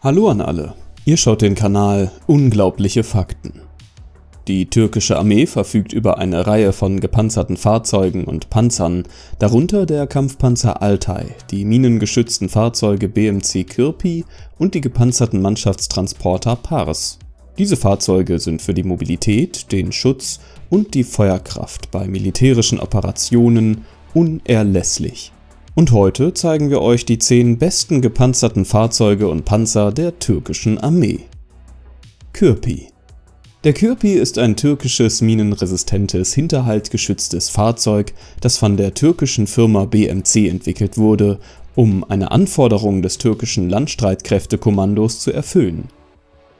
Hallo an alle, ihr schaut den Kanal Unglaubliche Fakten. Die türkische Armee verfügt über eine Reihe von gepanzerten Fahrzeugen und Panzern, darunter der Kampfpanzer Altay, die minengeschützten Fahrzeuge BMC Kirpi und die gepanzerten Mannschaftstransporter Pars. Diese Fahrzeuge sind für die Mobilität, den Schutz und die Feuerkraft bei militärischen Operationen unerlässlich. Und heute zeigen wir euch die 10 besten gepanzerten Fahrzeuge und Panzer der türkischen Armee. Kürpi Der Kürpi ist ein türkisches minenresistentes, hinterhaltgeschütztes Fahrzeug, das von der türkischen Firma BMC entwickelt wurde, um eine Anforderung des türkischen Landstreitkräftekommandos zu erfüllen.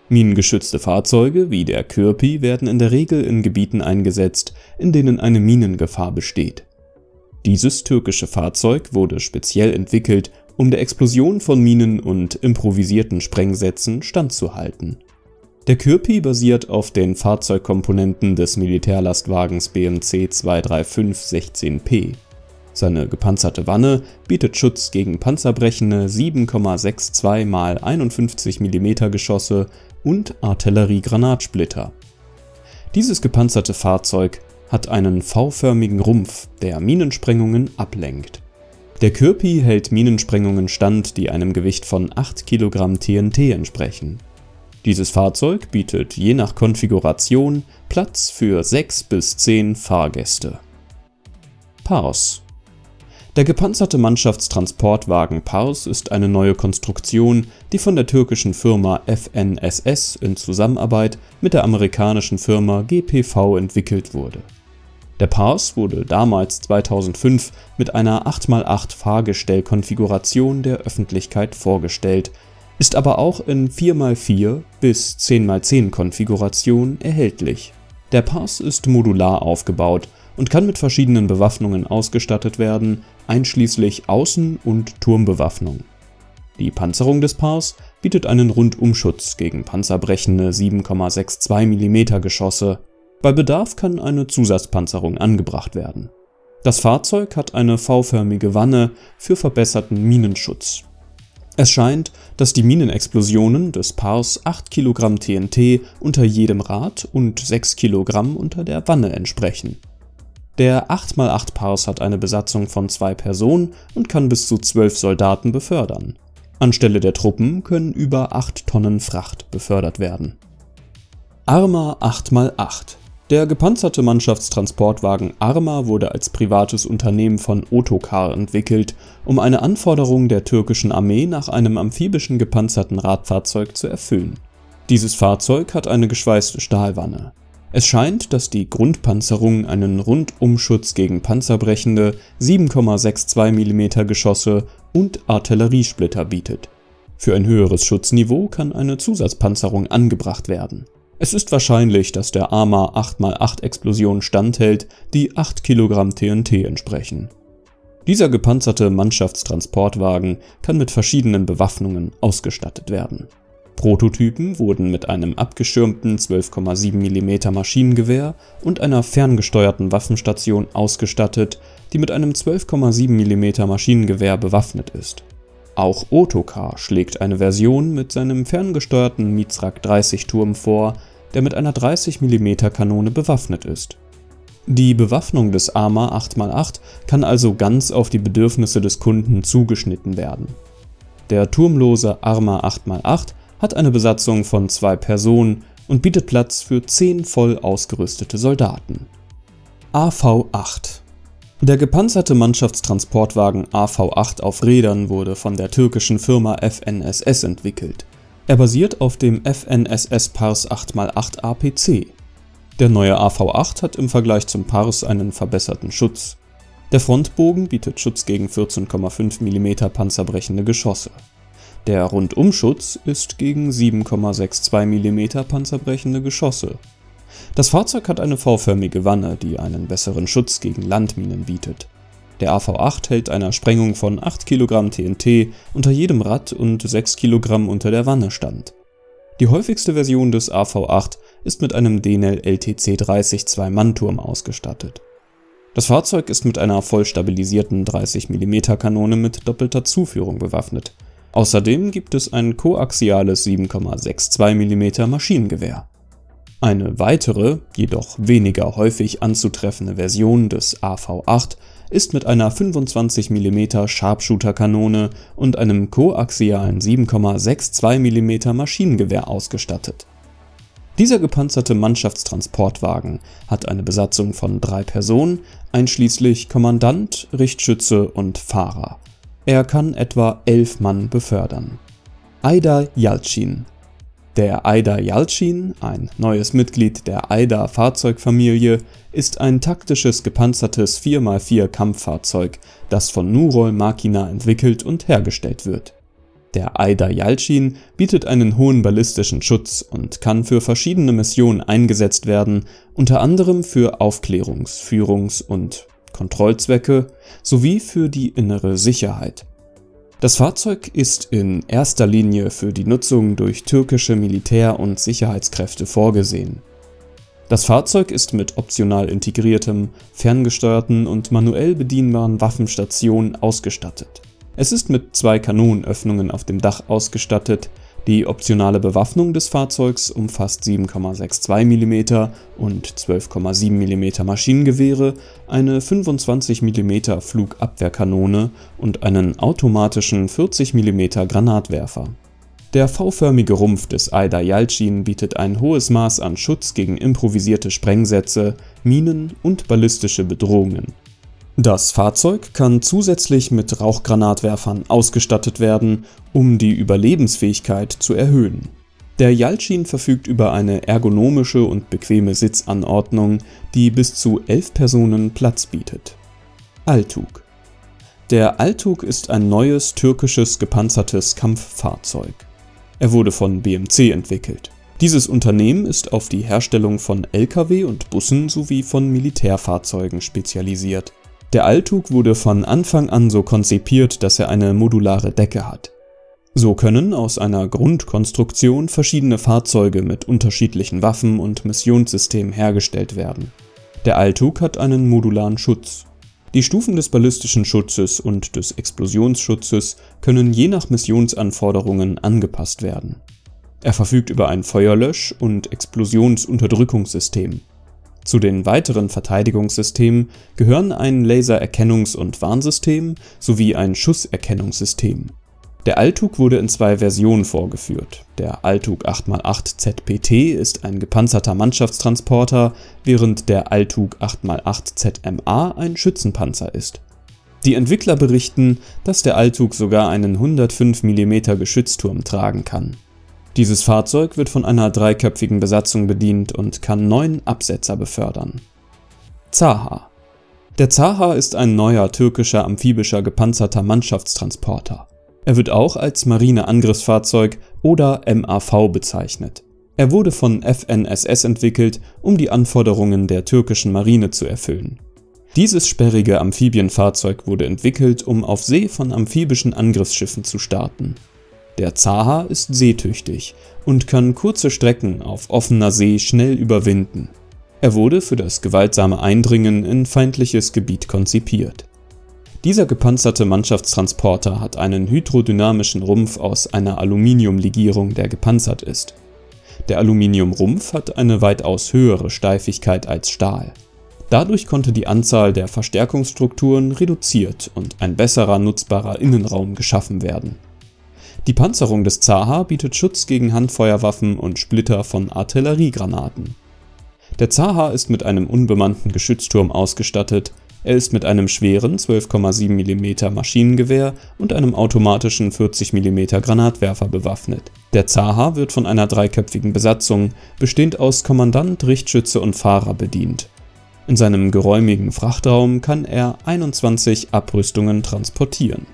Minengeschützte Fahrzeuge wie der Kürpi werden in der Regel in Gebieten eingesetzt, in denen eine Minengefahr besteht dieses türkische Fahrzeug wurde speziell entwickelt, um der Explosion von Minen und improvisierten Sprengsätzen standzuhalten. Der Kürpi basiert auf den Fahrzeugkomponenten des Militärlastwagens BMC 235-16P. Seine gepanzerte Wanne bietet Schutz gegen panzerbrechende 7,62 x 51 mm Geschosse und Artilleriegranatssplitter. Dieses gepanzerte Fahrzeug hat einen V-förmigen Rumpf, der Minensprengungen ablenkt. Der Kürpi hält Minensprengungen stand, die einem Gewicht von 8 kg TNT entsprechen. Dieses Fahrzeug bietet je nach Konfiguration Platz für 6 bis 10 Fahrgäste. Pars der gepanzerte Mannschaftstransportwagen Pars ist eine neue Konstruktion, die von der türkischen Firma FNSS in Zusammenarbeit mit der amerikanischen Firma GPV entwickelt wurde der Pars wurde damals 2005 mit einer 8x8 Fahrgestellkonfiguration der Öffentlichkeit vorgestellt, ist aber auch in 4x4 bis 10x10 Konfiguration erhältlich. Der Pars ist modular aufgebaut und kann mit verschiedenen Bewaffnungen ausgestattet werden, einschließlich Außen- und Turmbewaffnung. Die Panzerung des Pars bietet einen Rundumschutz gegen panzerbrechende 7,62 mm Geschosse bei Bedarf kann eine Zusatzpanzerung angebracht werden. Das Fahrzeug hat eine V-förmige Wanne für verbesserten Minenschutz. Es scheint, dass die Minenexplosionen des Pars 8 kg TNT unter jedem Rad und 6 kg unter der Wanne entsprechen. Der 8x8 Pars hat eine Besatzung von zwei Personen und kann bis zu 12 Soldaten befördern. Anstelle der Truppen können über 8 Tonnen Fracht befördert werden. Arma 8x8 der gepanzerte Mannschaftstransportwagen Arma wurde als privates Unternehmen von Otokar entwickelt, um eine Anforderung der türkischen Armee nach einem amphibischen gepanzerten Radfahrzeug zu erfüllen. Dieses Fahrzeug hat eine geschweißte Stahlwanne. Es scheint, dass die Grundpanzerung einen Rundumschutz gegen panzerbrechende 7,62 mm Geschosse und Artilleriesplitter bietet. Für ein höheres Schutzniveau kann eine Zusatzpanzerung angebracht werden es ist wahrscheinlich, dass der Arma 8x8 Explosion standhält, die 8 kg TNT entsprechen. Dieser gepanzerte Mannschaftstransportwagen kann mit verschiedenen Bewaffnungen ausgestattet werden. Prototypen wurden mit einem abgeschirmten 12,7 mm Maschinengewehr und einer ferngesteuerten Waffenstation ausgestattet, die mit einem 12,7 mm Maschinengewehr bewaffnet ist. Auch Otokar schlägt eine Version mit seinem ferngesteuerten Mizrak 30 Turm vor, der mit einer 30 mm Kanone bewaffnet ist. Die Bewaffnung des Arma 8x8 kann also ganz auf die Bedürfnisse des Kunden zugeschnitten werden. Der turmlose Arma 8x8 hat eine Besatzung von zwei Personen und bietet Platz für 10 voll ausgerüstete Soldaten. AV8 Der gepanzerte Mannschaftstransportwagen AV8 auf Rädern wurde von der türkischen Firma FNSS entwickelt er basiert auf dem FNSS Pars 8x8 APC. Der neue AV8 hat im Vergleich zum Pars einen verbesserten Schutz. Der Frontbogen bietet Schutz gegen 14,5 mm panzerbrechende Geschosse. Der Rundumschutz ist gegen 7,62 mm panzerbrechende Geschosse. Das Fahrzeug hat eine V-förmige Wanne, die einen besseren Schutz gegen Landminen bietet der AV8 hält einer Sprengung von 8 kg TNT unter jedem Rad und 6 kg unter der Wanne stand. Die häufigste Version des AV8 ist mit einem Denel LTC 30 Zwei-Mann-Turm ausgestattet. Das Fahrzeug ist mit einer voll stabilisierten 30 mm Kanone mit doppelter Zuführung bewaffnet. Außerdem gibt es ein koaxiales 7,62 mm Maschinengewehr. Eine weitere, jedoch weniger häufig anzutreffende Version des AV8 ist mit einer 25 mm Sharpshooter-Kanone und einem koaxialen 7,62 mm Maschinengewehr ausgestattet. Dieser gepanzerte Mannschaftstransportwagen hat eine Besatzung von drei Personen, einschließlich Kommandant, Richtschütze und Fahrer. Er kann etwa elf Mann befördern. Aida Yalcin der Aida Yalcin, ein neues Mitglied der Aida-Fahrzeugfamilie, ist ein taktisches gepanzertes 4x4 Kampffahrzeug, das von Nurol Makina entwickelt und hergestellt wird. Der Aida Yalcin bietet einen hohen ballistischen Schutz und kann für verschiedene Missionen eingesetzt werden, unter anderem für Aufklärungs-, Führungs- und Kontrollzwecke sowie für die innere Sicherheit das Fahrzeug ist in erster Linie für die Nutzung durch türkische Militär- und Sicherheitskräfte vorgesehen. Das Fahrzeug ist mit optional integriertem, ferngesteuerten und manuell bedienbaren Waffenstationen ausgestattet. Es ist mit zwei Kanonenöffnungen auf dem Dach ausgestattet, die optionale Bewaffnung des Fahrzeugs umfasst 7,62 mm und 12,7 mm Maschinengewehre, eine 25 mm Flugabwehrkanone und einen automatischen 40 mm Granatwerfer. Der V-förmige Rumpf des Aida Yalcin bietet ein hohes Maß an Schutz gegen improvisierte Sprengsätze, Minen und ballistische Bedrohungen das Fahrzeug kann zusätzlich mit Rauchgranatwerfern ausgestattet werden, um die Überlebensfähigkeit zu erhöhen. Der Yalcin verfügt über eine ergonomische und bequeme Sitzanordnung, die bis zu elf Personen Platz bietet. Altuk Der Altuk ist ein neues türkisches gepanzertes Kampffahrzeug. Er wurde von BMC entwickelt. Dieses Unternehmen ist auf die Herstellung von Lkw und Bussen sowie von Militärfahrzeugen spezialisiert der Altuk wurde von Anfang an so konzipiert, dass er eine modulare Decke hat. So können aus einer Grundkonstruktion verschiedene Fahrzeuge mit unterschiedlichen Waffen und Missionssystemen hergestellt werden. Der Altuk hat einen modularen Schutz. Die Stufen des ballistischen Schutzes und des Explosionsschutzes können je nach Missionsanforderungen angepasst werden. Er verfügt über ein Feuerlösch- und Explosionsunterdrückungssystem zu den weiteren Verteidigungssystemen gehören ein Lasererkennungs- und Warnsystem sowie ein Schusserkennungssystem. Der Altuk wurde in zwei Versionen vorgeführt. Der Altuk 8x8 ZPT ist ein gepanzerter Mannschaftstransporter, während der Altuk 8x8 ZMA ein Schützenpanzer ist. Die Entwickler berichten, dass der Altuk sogar einen 105 mm Geschützturm tragen kann dieses Fahrzeug wird von einer dreiköpfigen Besatzung bedient und kann neun Absetzer befördern. Zaha Der Zaha ist ein neuer türkischer amphibischer gepanzerter Mannschaftstransporter. Er wird auch als Marineangriffsfahrzeug oder MAV bezeichnet. Er wurde von FNSS entwickelt, um die Anforderungen der türkischen Marine zu erfüllen. Dieses sperrige Amphibienfahrzeug wurde entwickelt, um auf See von amphibischen Angriffsschiffen zu starten der Zaha ist seetüchtig und kann kurze Strecken auf offener See schnell überwinden. Er wurde für das gewaltsame Eindringen in feindliches Gebiet konzipiert. Dieser gepanzerte Mannschaftstransporter hat einen hydrodynamischen Rumpf aus einer Aluminiumlegierung, der gepanzert ist. Der Aluminiumrumpf hat eine weitaus höhere Steifigkeit als Stahl. Dadurch konnte die Anzahl der Verstärkungsstrukturen reduziert und ein besserer nutzbarer Innenraum geschaffen werden die Panzerung des Zaha bietet Schutz gegen Handfeuerwaffen und Splitter von Artilleriegranaten. Der Zaha ist mit einem unbemannten Geschützturm ausgestattet, er ist mit einem schweren 12,7 mm Maschinengewehr und einem automatischen 40 mm Granatwerfer bewaffnet. Der Zaha wird von einer dreiköpfigen Besatzung, bestehend aus Kommandant, Richtschütze und Fahrer bedient. In seinem geräumigen Frachtraum kann er 21 Abrüstungen transportieren.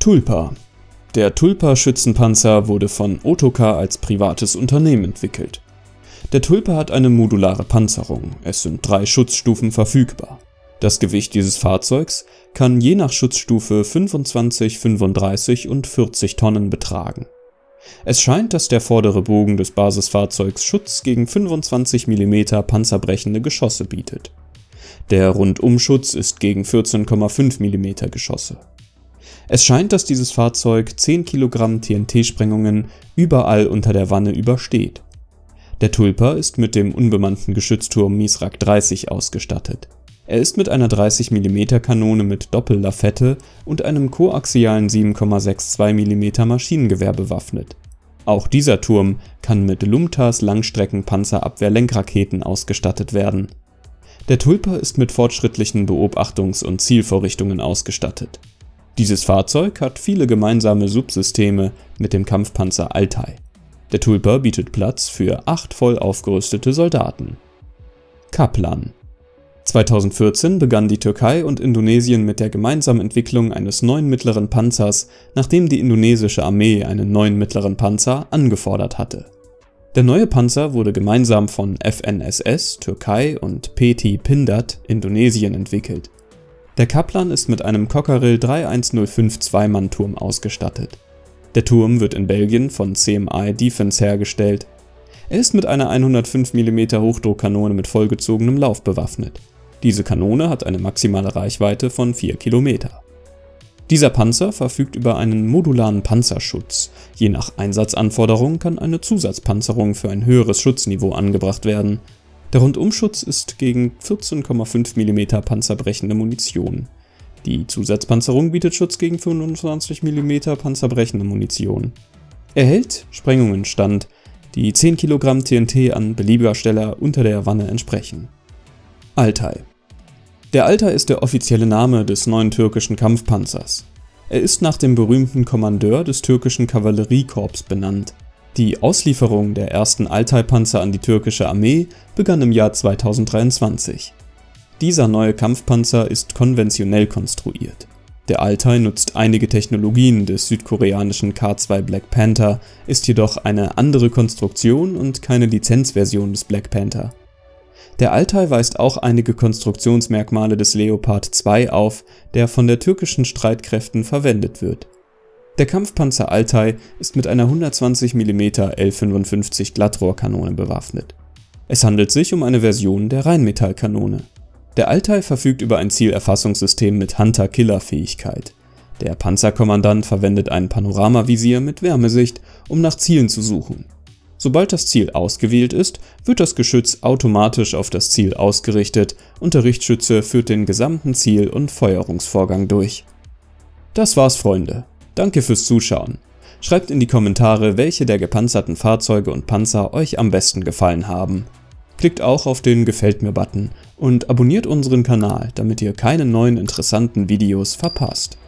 Tulpa der Tulpa-Schützenpanzer wurde von Otoka als privates Unternehmen entwickelt. Der Tulpa hat eine modulare Panzerung, es sind drei Schutzstufen verfügbar. Das Gewicht dieses Fahrzeugs kann je nach Schutzstufe 25, 35 und 40 Tonnen betragen. Es scheint, dass der vordere Bogen des Basisfahrzeugs Schutz gegen 25 mm panzerbrechende Geschosse bietet. Der Rundumschutz ist gegen 14,5 mm Geschosse Es scheint, dass dieses Fahrzeug 10 Kilogramm TNT-Sprengungen überall unter der Wanne übersteht. Der Tulper ist mit dem unbemannten Geschützturm Misrak 30 ausgestattet. Er ist mit einer 30 mm Kanone mit Doppellafette und einem koaxialen 7,62 mm Maschinengewehr bewaffnet. Auch dieser Turm kann mit Lumtas Langstreckenpanzerabwehr-Lenkraketen ausgestattet werden. Der Tulper ist mit fortschrittlichen Beobachtungs und Zielvorrichtungen ausgestattet. Dieses Fahrzeug hat viele gemeinsame Subsysteme mit dem Kampfpanzer Altai. Der Tulper bietet Platz für acht voll aufgerüstete Soldaten. Kaplan 2014 begann die Türkei und Indonesien mit der gemeinsamen Entwicklung eines neuen mittleren Panzers, nachdem die indonesische Armee einen neuen mittleren Panzer angefordert hatte. Der neue Panzer wurde gemeinsam von FNSS Türkei und PT Pindad Indonesien entwickelt. Der Kaplan ist mit einem Cockerill 31052 Zweimannturm ausgestattet. Der Turm wird in Belgien von CMI Defence hergestellt. Er ist mit einer 105 mm Hochdruckkanone mit vollgezogenem Lauf bewaffnet. Diese Kanone hat eine maximale Reichweite von 4 Kilometer. Dieser Panzer verfügt über einen modularen Panzerschutz. Je nach Einsatzanforderung kann eine Zusatzpanzerung für ein höheres Schutzniveau angebracht werden. Der Rundumschutz ist gegen 14,5 mm panzerbrechende Munition. Die Zusatzpanzerung bietet Schutz gegen 25 mm panzerbrechende Munition. Er hält Sprengungen stand, die 10 Kilogramm TNT an beliebiger Stelle unter der Wanne entsprechen. Altay Der Altay ist der offizielle Name des neuen türkischen Kampfpanzers. Er ist nach dem berühmten Kommandeur des türkischen Kavalleriekorps benannt. Die Auslieferung der ersten Altay-Panzer an die türkische Armee begann im Jahr 2023. Dieser neue Kampfpanzer ist konventionell konstruiert. Der Altay nutzt einige Technologien des südkoreanischen K2 Black Panther, ist jedoch eine andere Konstruktion und keine Lizenzversion des Black Panther. Der Altay weist auch einige Konstruktionsmerkmale des Leopard 2 auf, der von der türkischen Streitkräften verwendet wird. Der Kampfpanzer Altay ist mit einer 120 mm L55 Glattrohrkanone bewaffnet. Es handelt sich um eine Version der Rheinmetallkanone. Der Altay verfügt über ein Zielerfassungssystem mit Hunter-Killer-Fähigkeit. Der Panzerkommandant verwendet ein Panoramavisier mit Wärmesicht, um nach Zielen zu suchen Sobald das Ziel ausgewählt ist, wird das Geschütz automatisch auf das Ziel ausgerichtet und der Richtschütze führt den gesamten Ziel- und Feuerungsvorgang durch. Das war's Freunde, danke fürs Zuschauen. Schreibt in die Kommentare, welche der gepanzerten Fahrzeuge und Panzer euch am besten gefallen haben. Klickt auch auf den Gefällt mir Button und abonniert unseren Kanal, damit ihr keine neuen interessanten Videos verpasst.